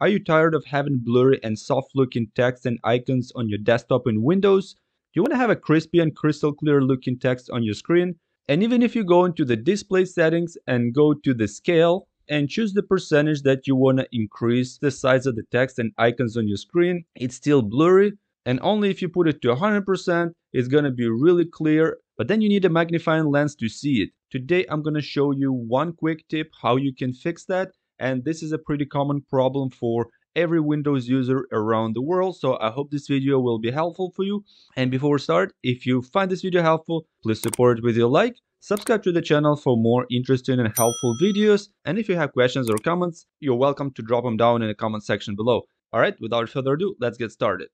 Are you tired of having blurry and soft looking text and icons on your desktop in Windows? Do you want to have a crispy and crystal clear looking text on your screen? And even if you go into the display settings and go to the scale and choose the percentage that you want to increase the size of the text and icons on your screen, it's still blurry. And only if you put it to 100%, it's going to be really clear, but then you need a magnifying lens to see it. Today, I'm going to show you one quick tip how you can fix that and this is a pretty common problem for every Windows user around the world. So I hope this video will be helpful for you. And before we start, if you find this video helpful, please support it with your like, subscribe to the channel for more interesting and helpful videos. And if you have questions or comments, you're welcome to drop them down in the comment section below. All right, without further ado, let's get started.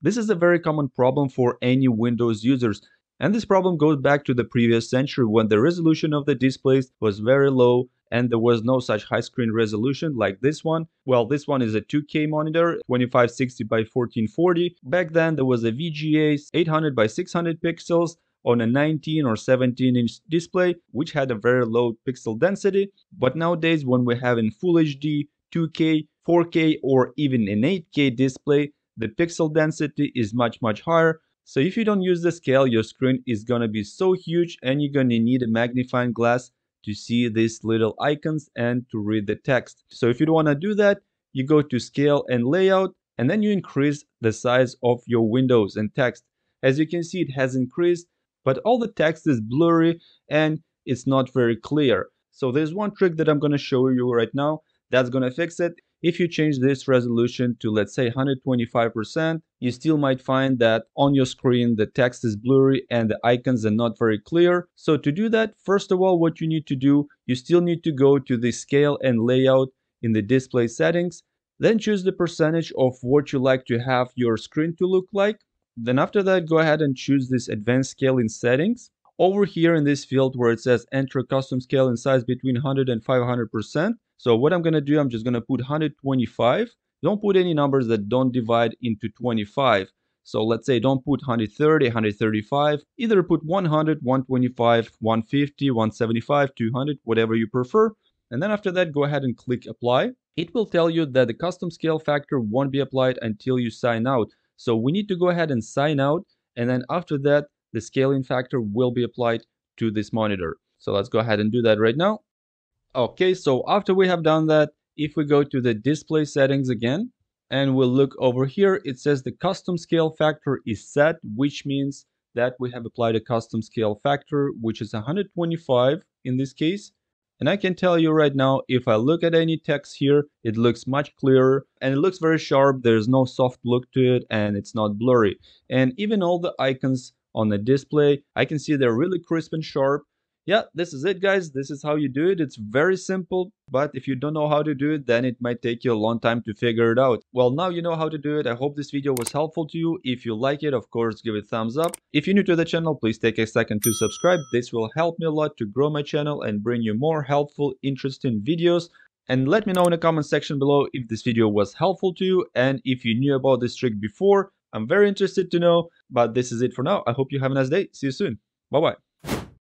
This is a very common problem for any Windows users. And this problem goes back to the previous century when the resolution of the displays was very low and there was no such high screen resolution like this one. Well, this one is a 2K monitor, 2560 by 1440. Back then there was a VGA 800 by 600 pixels on a 19 or 17 inch display, which had a very low pixel density. But nowadays when we have in Full HD, 2K, 4K or even an 8K display, the pixel density is much much higher. So if you don't use the scale, your screen is gonna be so huge and you're gonna need a magnifying glass to see these little icons and to read the text. So if you don't want to do that, you go to scale and layout and then you increase the size of your windows and text. As you can see, it has increased, but all the text is blurry and it's not very clear. So there's one trick that I'm going to show you right now that's going to fix it. If you change this resolution to let's say 125%, you still might find that on your screen the text is blurry and the icons are not very clear. So to do that, first of all, what you need to do, you still need to go to the scale and layout in the display settings, then choose the percentage of what you like to have your screen to look like. Then after that, go ahead and choose this advanced scaling settings. Over here in this field where it says enter custom scale in size between 100 and 500%, so what I'm going to do, I'm just going to put 125. Don't put any numbers that don't divide into 25. So let's say don't put 130, 135. Either put 100, 125, 150, 175, 200, whatever you prefer. And then after that, go ahead and click apply. It will tell you that the custom scale factor won't be applied until you sign out. So we need to go ahead and sign out. And then after that, the scaling factor will be applied to this monitor. So let's go ahead and do that right now. Okay, so after we have done that, if we go to the display settings again, and we'll look over here, it says the custom scale factor is set, which means that we have applied a custom scale factor, which is 125 in this case. And I can tell you right now, if I look at any text here, it looks much clearer and it looks very sharp. There's no soft look to it and it's not blurry. And even all the icons on the display, I can see they're really crisp and sharp yeah, this is it guys. This is how you do it. It's very simple, but if you don't know how to do it, then it might take you a long time to figure it out. Well, now you know how to do it. I hope this video was helpful to you. If you like it, of course, give it a thumbs up. If you're new to the channel, please take a second to subscribe. This will help me a lot to grow my channel and bring you more helpful, interesting videos. And let me know in the comment section below if this video was helpful to you and if you knew about this trick before. I'm very interested to know, but this is it for now. I hope you have a nice day. See you soon. Bye-bye.